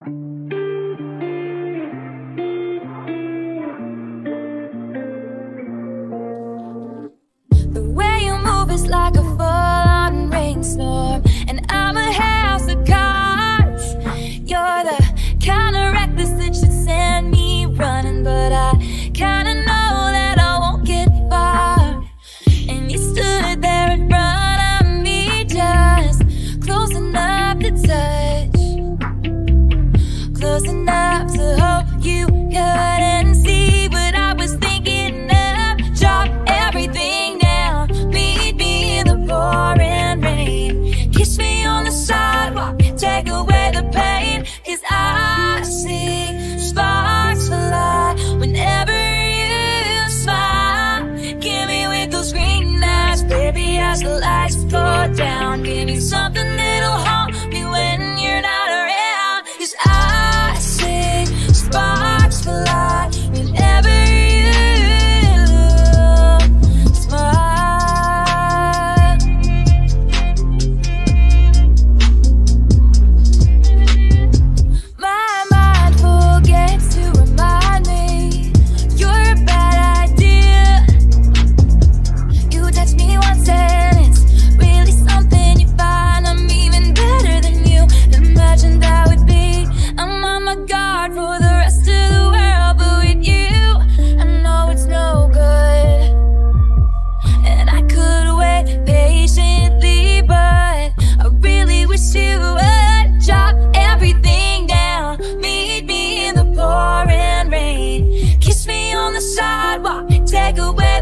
The way you move is like a full-on rainstorm. Take away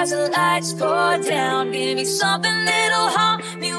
as the lights go down. Give me something that'll haunt me